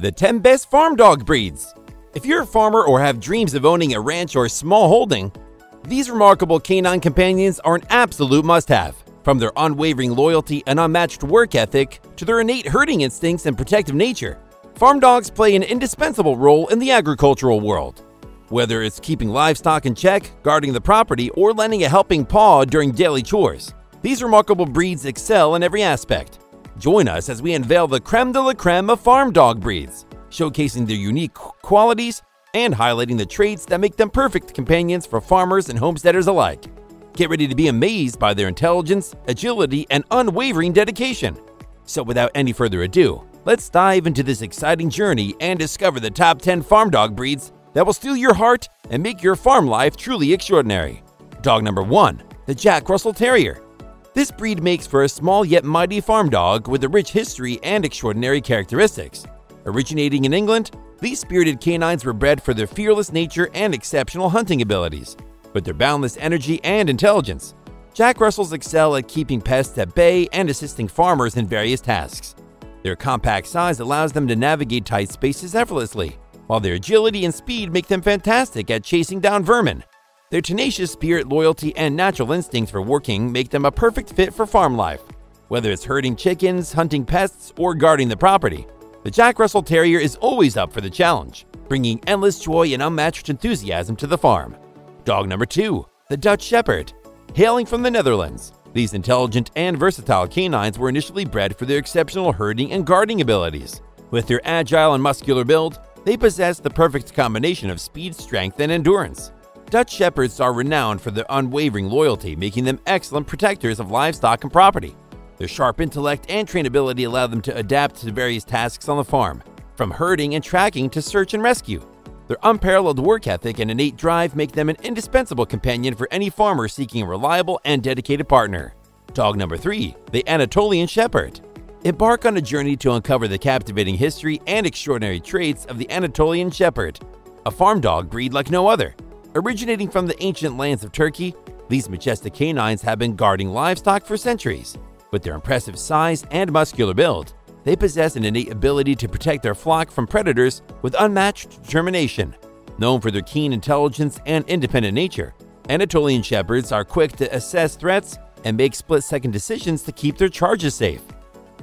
The 10 Best Farm Dog Breeds. If you're a farmer or have dreams of owning a ranch or small holding, these remarkable canine companions are an absolute must have. From their unwavering loyalty and unmatched work ethic to their innate herding instincts and protective nature, farm dogs play an indispensable role in the agricultural world. Whether it's keeping livestock in check, guarding the property, or lending a helping paw during daily chores, these remarkable breeds excel in every aspect. Join us as we unveil the creme de la creme of farm dog breeds, showcasing their unique qualities and highlighting the traits that make them perfect companions for farmers and homesteaders alike. Get ready to be amazed by their intelligence, agility, and unwavering dedication. So, without any further ado, let's dive into this exciting journey and discover the top 10 farm dog breeds that will steal your heart and make your farm life truly extraordinary. Dog number 1, the Jack Russell Terrier. This breed makes for a small yet mighty farm dog with a rich history and extraordinary characteristics. Originating in England, these spirited canines were bred for their fearless nature and exceptional hunting abilities. With their boundless energy and intelligence, Jack Russells excel at keeping pests at bay and assisting farmers in various tasks. Their compact size allows them to navigate tight spaces effortlessly, while their agility and speed make them fantastic at chasing down vermin. Their tenacious spirit, loyalty, and natural instincts for working make them a perfect fit for farm life. Whether it's herding chickens, hunting pests, or guarding the property, the Jack Russell Terrier is always up for the challenge, bringing endless joy and unmatched enthusiasm to the farm. Dog number two, the Dutch Shepherd. Hailing from the Netherlands, these intelligent and versatile canines were initially bred for their exceptional herding and guarding abilities. With their agile and muscular build, they possess the perfect combination of speed, strength, and endurance. Dutch Shepherds are renowned for their unwavering loyalty, making them excellent protectors of livestock and property. Their sharp intellect and trainability allow them to adapt to various tasks on the farm, from herding and tracking to search and rescue. Their unparalleled work ethic and innate drive make them an indispensable companion for any farmer seeking a reliable and dedicated partner. Dog number 3, the Anatolian Shepherd. Embark on a journey to uncover the captivating history and extraordinary traits of the Anatolian Shepherd, a farm dog breed like no other. Originating from the ancient lands of Turkey, these majestic canines have been guarding livestock for centuries. With their impressive size and muscular build, they possess an innate ability to protect their flock from predators with unmatched determination. Known for their keen intelligence and independent nature, Anatolian Shepherds are quick to assess threats and make split second decisions to keep their charges safe.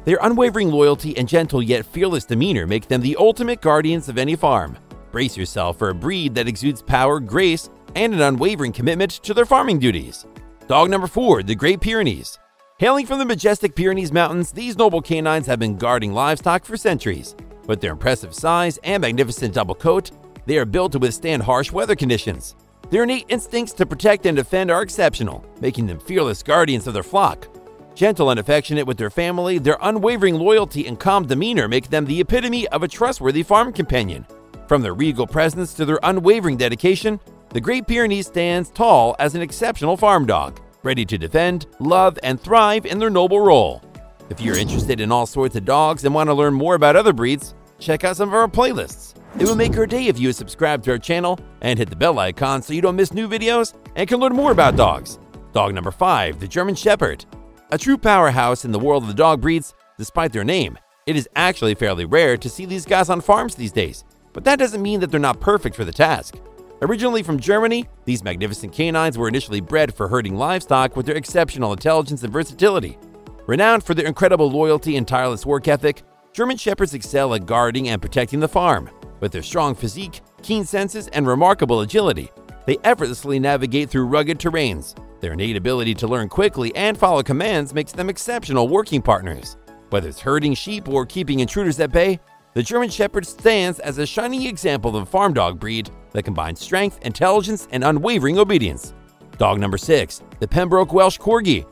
Their unwavering loyalty and gentle yet fearless demeanor make them the ultimate guardians of any farm. Brace yourself for a breed that exudes power, grace, and an unwavering commitment to their farming duties. Dog number 4, the Great Pyrenees. Hailing from the majestic Pyrenees Mountains, these noble canines have been guarding livestock for centuries. With their impressive size and magnificent double coat, they are built to withstand harsh weather conditions. Their innate instincts to protect and defend are exceptional, making them fearless guardians of their flock. Gentle and affectionate with their family, their unwavering loyalty and calm demeanor make them the epitome of a trustworthy farm companion. From their regal presence to their unwavering dedication, the Great Pyrenees stands tall as an exceptional farm dog, ready to defend, love, and thrive in their noble role. If you're interested in all sorts of dogs and want to learn more about other breeds, check out some of our playlists. It will make your day if you subscribe to our channel and hit the bell icon so you don't miss new videos and can learn more about dogs. Dog number 5, the German Shepherd. A true powerhouse in the world of the dog breeds, despite their name, it is actually fairly rare to see these guys on farms these days but that doesn't mean that they're not perfect for the task. Originally from Germany, these magnificent canines were initially bred for herding livestock with their exceptional intelligence and versatility. Renowned for their incredible loyalty and tireless work ethic, German Shepherds excel at guarding and protecting the farm. With their strong physique, keen senses, and remarkable agility, they effortlessly navigate through rugged terrains. Their innate ability to learn quickly and follow commands makes them exceptional working partners. Whether it's herding sheep or keeping intruders at bay, the German Shepherd stands as a shining example of a farm dog breed that combines strength, intelligence, and unwavering obedience. Dog number 6, the Pembroke Welsh Corgi.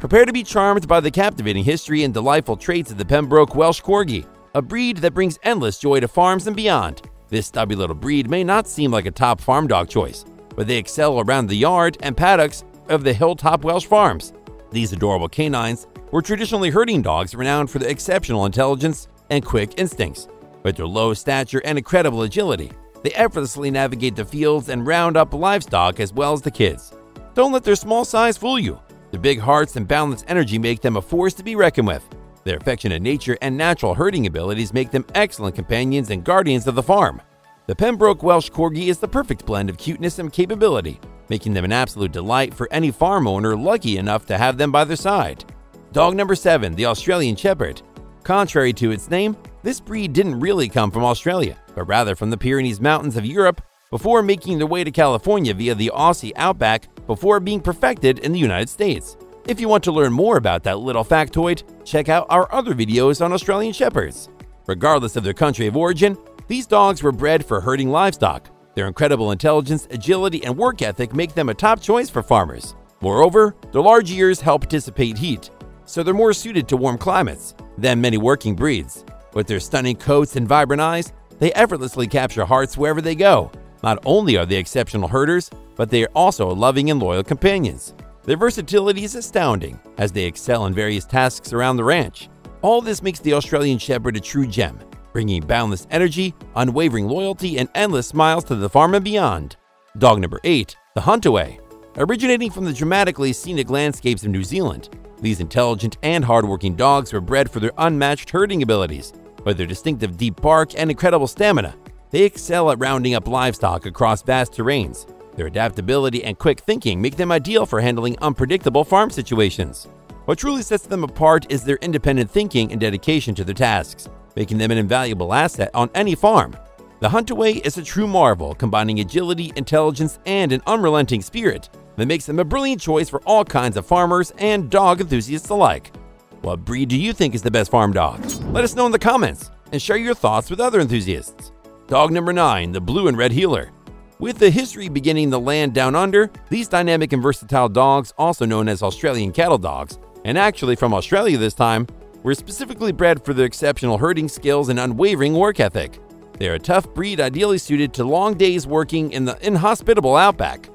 Prepare to be charmed by the captivating history and delightful traits of the Pembroke Welsh Corgi, a breed that brings endless joy to farms and beyond. This stubby little breed may not seem like a top farm dog choice, but they excel around the yard and paddocks of the hilltop Welsh farms. These adorable canines were traditionally herding dogs renowned for their exceptional intelligence, and quick instincts. With their low stature and incredible agility, they effortlessly navigate the fields and round up livestock as well as the kids. Don't let their small size fool you. Their big hearts and boundless energy make them a force to be reckoned with. Their affectionate nature and natural herding abilities make them excellent companions and guardians of the farm. The Pembroke Welsh Corgi is the perfect blend of cuteness and capability, making them an absolute delight for any farm owner lucky enough to have them by their side. Dog number 7, the Australian Shepherd. Contrary to its name, this breed didn't really come from Australia, but rather from the Pyrenees Mountains of Europe before making their way to California via the Aussie outback before being perfected in the United States. If you want to learn more about that little factoid, check out our other videos on Australian Shepherds. Regardless of their country of origin, these dogs were bred for herding livestock. Their incredible intelligence, agility, and work ethic make them a top choice for farmers. Moreover, their large ears help dissipate heat, so they're more suited to warm climates than many working breeds. With their stunning coats and vibrant eyes, they effortlessly capture hearts wherever they go. Not only are they exceptional herders, but they are also loving and loyal companions. Their versatility is astounding as they excel in various tasks around the ranch. All this makes the Australian Shepherd a true gem, bringing boundless energy, unwavering loyalty, and endless smiles to the farm and beyond. Dog number 8, the Huntaway. Originating from the dramatically scenic landscapes of New Zealand, these intelligent and hardworking dogs were bred for their unmatched herding abilities. With their distinctive deep bark and incredible stamina, they excel at rounding up livestock across vast terrains. Their adaptability and quick thinking make them ideal for handling unpredictable farm situations. What truly sets them apart is their independent thinking and dedication to their tasks making them an invaluable asset on any farm. The Huntaway is a true marvel, combining agility, intelligence, and an unrelenting spirit that makes them a brilliant choice for all kinds of farmers and dog enthusiasts alike. What breed do you think is the best farm dog? Let us know in the comments and share your thoughts with other enthusiasts. Dog number 9, the Blue and Red Heeler. With the history beginning the land down under, these dynamic and versatile dogs, also known as Australian cattle dogs, and actually from Australia this time, were specifically bred for their exceptional herding skills and unwavering work ethic. They are a tough breed ideally suited to long days working in the inhospitable outback.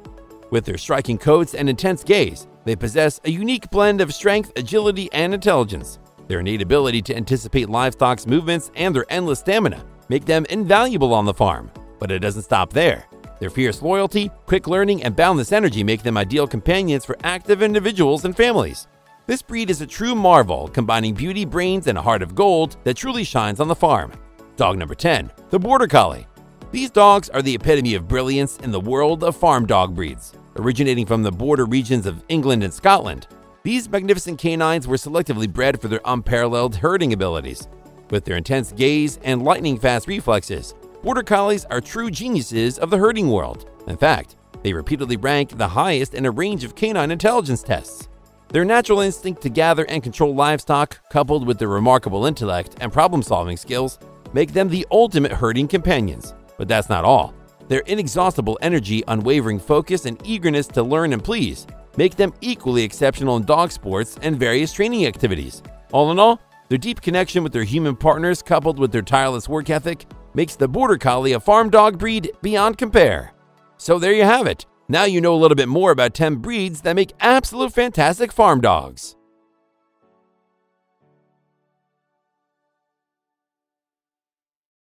With their striking coats and intense gaze, they possess a unique blend of strength, agility, and intelligence. Their innate ability to anticipate livestock's movements and their endless stamina make them invaluable on the farm. But it doesn't stop there. Their fierce loyalty, quick learning, and boundless energy make them ideal companions for active individuals and families. This breed is a true marvel, combining beauty, brains, and a heart of gold that truly shines on the farm. Dog number 10, the Border Collie. These dogs are the epitome of brilliance in the world of farm dog breeds. Originating from the border regions of England and Scotland, these magnificent canines were selectively bred for their unparalleled herding abilities. With their intense gaze and lightning fast reflexes, Border Collies are true geniuses of the herding world. In fact, they repeatedly rank the highest in a range of canine intelligence tests. Their natural instinct to gather and control livestock, coupled with their remarkable intellect and problem solving skills, make them the ultimate herding companions. But that's not all. Their inexhaustible energy, unwavering focus, and eagerness to learn and please make them equally exceptional in dog sports and various training activities. All in all, their deep connection with their human partners, coupled with their tireless work ethic, makes the Border Collie a farm dog breed beyond compare. So there you have it. Now you know a little bit more about 10 breeds that make absolute fantastic farm dogs.